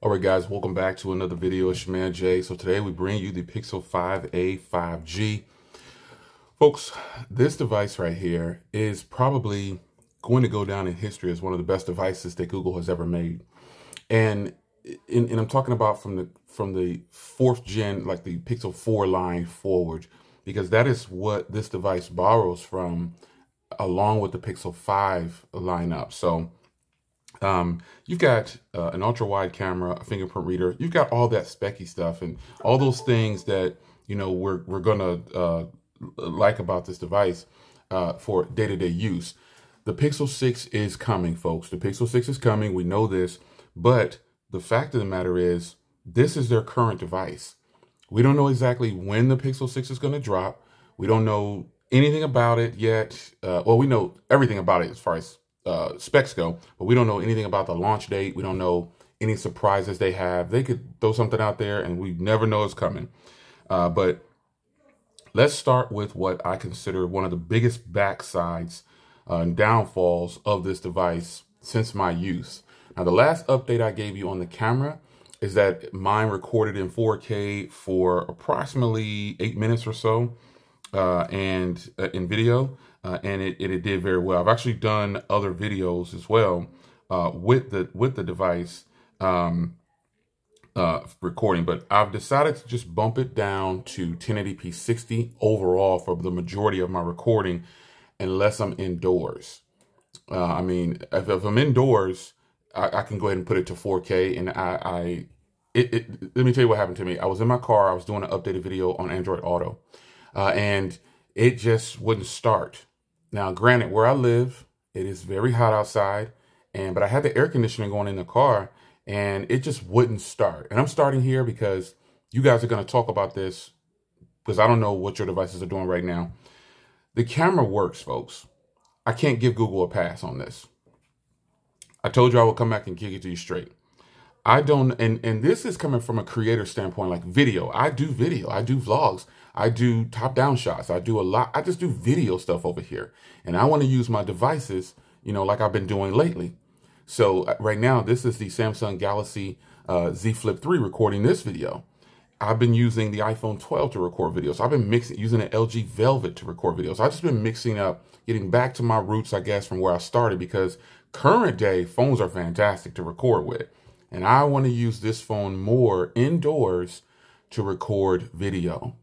All right, guys, welcome back to another video. It's your man Jay. So today we bring you the Pixel 5a 5G. Folks, this device right here is probably going to go down in history as one of the best devices that Google has ever made. And and, and I'm talking about from the from the fourth gen, like the Pixel 4 line forward, because that is what this device borrows from along with the Pixel 5 lineup. So um, you've got uh, an ultra wide camera, a fingerprint reader. You've got all that specky stuff and all those things that you know we're we're gonna uh, like about this device uh, for day to day use. The Pixel 6 is coming, folks. The Pixel 6 is coming. We know this, but the fact of the matter is, this is their current device. We don't know exactly when the Pixel 6 is going to drop. We don't know anything about it yet. Uh, well, we know everything about it as far as uh, specs go, but we don't know anything about the launch date. We don't know any surprises they have. They could throw something out there and we never know it's coming. Uh, but let's start with what I consider one of the biggest backsides uh, and downfalls of this device since my use. Now, the last update I gave you on the camera is that mine recorded in 4K for approximately eight minutes or so uh, and uh, in video uh, and it, it, it, did very well. I've actually done other videos as well uh, with the with the device um, uh, recording, but I've decided to just bump it down to 1080p 60 overall for the majority of my recording, unless I'm indoors. Uh, I mean, if, if I'm indoors, I, I, can go ahead and put it to 4K, and I, I it, it, let me tell you what happened to me. I was in my car. I was doing an updated video on Android Auto, uh, and it just wouldn't start. Now, granted, where I live, it is very hot outside, and but I had the air conditioning going in the car, and it just wouldn't start. And I'm starting here because you guys are going to talk about this because I don't know what your devices are doing right now. The camera works, folks. I can't give Google a pass on this. I told you I would come back and kick it to you straight. I don't, and and this is coming from a creator standpoint, like video. I do video, I do vlogs, I do top down shots, I do a lot. I just do video stuff over here, and I want to use my devices, you know, like I've been doing lately. So uh, right now, this is the Samsung Galaxy uh, Z Flip 3 recording this video. I've been using the iPhone 12 to record videos. I've been mixing using an LG Velvet to record videos. I've just been mixing up, getting back to my roots, I guess, from where I started because current day phones are fantastic to record with. And I want to use this phone more indoors to record video.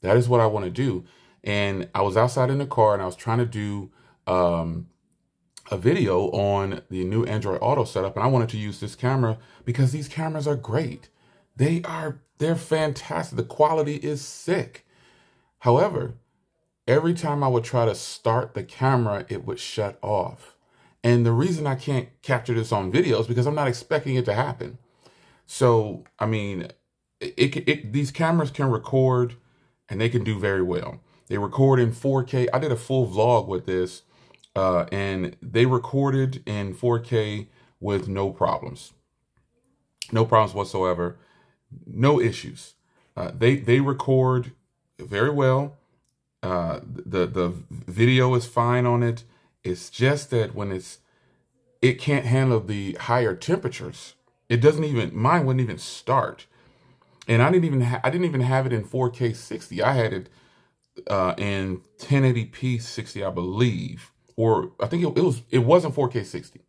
That is what I want to do. And I was outside in the car and I was trying to do um, a video on the new Android Auto setup. And I wanted to use this camera because these cameras are great. They are, they're fantastic. The quality is sick. However, every time I would try to start the camera, it would shut off. And the reason I can't capture this on video is because I'm not expecting it to happen. So, I mean, it, it, it, these cameras can record and they can do very well. They record in 4K. I did a full vlog with this uh, and they recorded in 4K with no problems. No problems whatsoever. No issues. Uh, they they record very well. Uh, the the video is fine on it. It's just that when it's, it can't handle the higher temperatures. It doesn't even, mine wouldn't even start. And I didn't even, I didn't even have it in 4K 60. I had it uh, in 1080p 60, I believe, or I think it, it was, it wasn't 4K 60.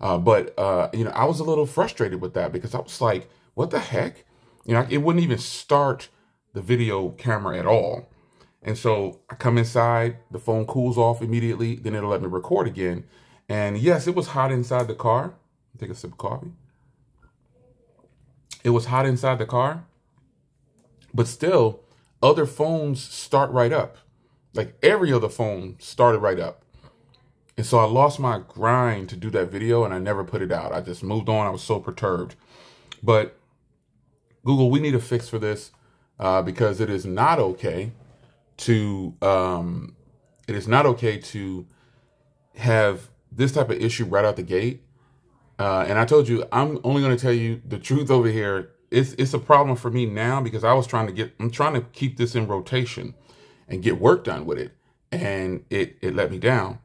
Uh, but, uh, you know, I was a little frustrated with that because I was like, what the heck? You know, it wouldn't even start the video camera at all. And so I come inside, the phone cools off immediately, then it'll let me record again. And yes, it was hot inside the car. Take a sip of coffee. It was hot inside the car, but still, other phones start right up. Like every other phone started right up. And so I lost my grind to do that video and I never put it out. I just moved on. I was so perturbed. But Google, we need a fix for this uh, because it is not okay to um, it is not okay to have this type of issue right out the gate. Uh, and I told you, I'm only going to tell you the truth over here. It's it's a problem for me now because I was trying to get I'm trying to keep this in rotation and get work done with it, and it it let me down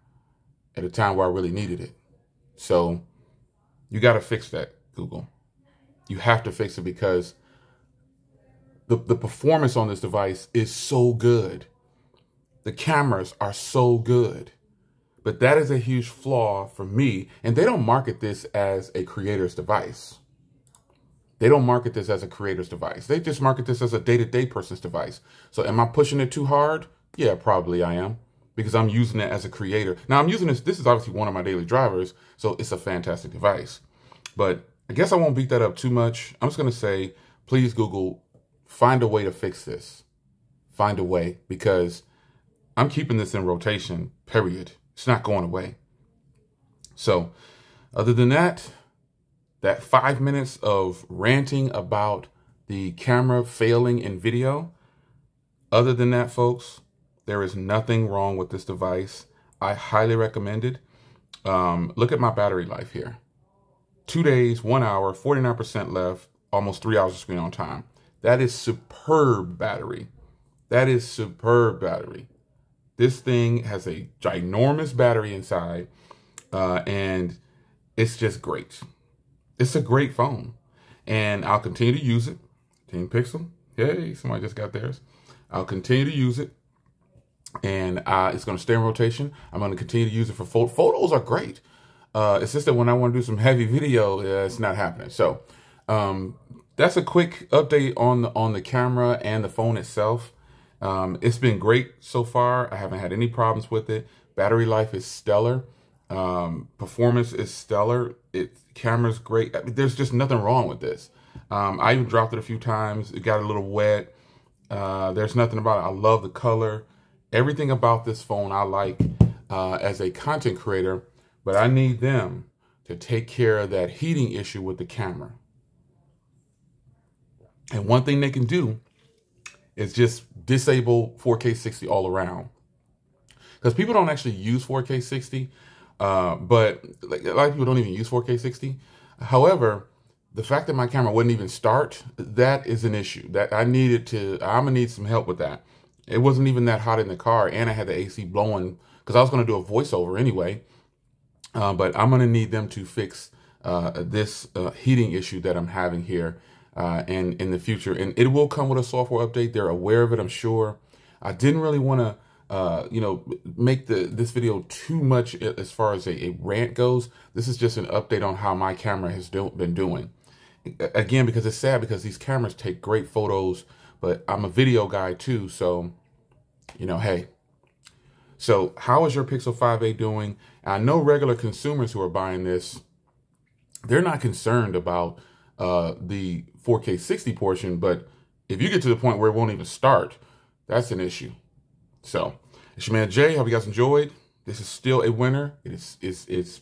at a time where I really needed it. So you got to fix that, Google. You have to fix it because the, the performance on this device is so good. The cameras are so good. But that is a huge flaw for me. And they don't market this as a creator's device. They don't market this as a creator's device. They just market this as a day-to-day person's device. So am I pushing it too hard? Yeah, probably I am because I'm using it as a creator. Now I'm using this. This is obviously one of my daily drivers. So it's a fantastic device. But I guess I won't beat that up too much. I'm just going to say, please Google, find a way to fix this. Find a way because I'm keeping this in rotation, period. It's not going away. So other than that, that five minutes of ranting about the camera failing in video, other than that, folks, there is nothing wrong with this device. I highly recommend it. Um, look at my battery life here. Two days, one hour, 49% left, almost three hours of screen on time. That is superb battery. That is superb battery. This thing has a ginormous battery inside, uh, and it's just great. It's a great phone, and I'll continue to use it. Team Pixel, yay! Somebody just got theirs. I'll continue to use it, and uh, it's going to stay in rotation. I'm going to continue to use it for photos. Photos are great. Uh, it's just that when I want to do some heavy video, uh, it's not happening. So um, that's a quick update on the on the camera and the phone itself. Um, it's been great so far. I haven't had any problems with it. Battery life is stellar. Um, performance is stellar. It camera's great. I mean, there's just nothing wrong with this. Um, I even dropped it a few times. It got a little wet. Uh, there's nothing about it. I love the color. Everything about this phone I like uh, as a content creator, but I need them to take care of that heating issue with the camera. And one thing they can do is just disable 4K 60 all around. Because people don't actually use 4K 60, uh, but like, a lot of people don't even use 4K 60. However, the fact that my camera wouldn't even start, that is an issue. That I needed to, I'm gonna need some help with that. It wasn't even that hot in the car, and I had the AC blowing because I was gonna do a voiceover anyway. Uh, but I'm gonna need them to fix uh, this uh, heating issue that I'm having here uh, and in the future. And it will come with a software update. They're aware of it, I'm sure. I didn't really want to, uh, you know, make the this video too much as far as a, a, rant goes. This is just an update on how my camera has do been doing. Again, because it's sad because these cameras take great photos, but I'm a video guy too. So, you know, hey. So how is your Pixel 5a doing? I know regular consumers who are buying this, they're not concerned about uh, the 4K 60 portion, but if you get to the point where it won't even start, that's an issue. So, it's your man Jay. Hope you guys enjoyed. This is still a winner. It is, it's, it's,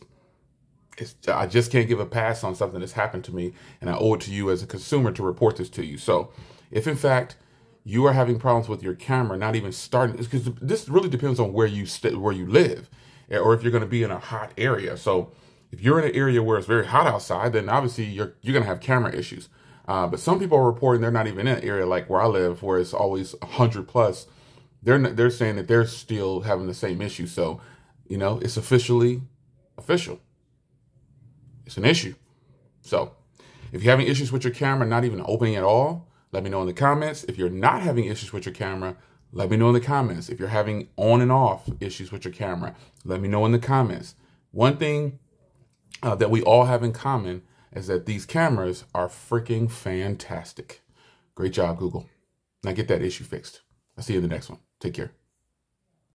it's, I just can't give a pass on something that's happened to me, and I owe it to you as a consumer to report this to you. So, if in fact you are having problems with your camera, not even starting, because this really depends on where you where you live, or if you're going to be in a hot area. So, if you're in an area where it's very hot outside, then obviously you're you're to have camera issues. Uh, but some people are reporting they're not even in an area like where I live, where it's always 100 plus. They're they're saying that they're still having the same issue. So, you know, it's officially official. It's an issue. So, if you're having issues with your camera not even opening at all, let me know in the comments. If you're not having issues with your camera, let me know in the comments. If you're having on and off issues with your camera, let me know in the comments. One thing uh, that we all have in common is that these cameras are freaking fantastic. Great job, Google. Now get that issue fixed. I'll see you in the next one. Take care.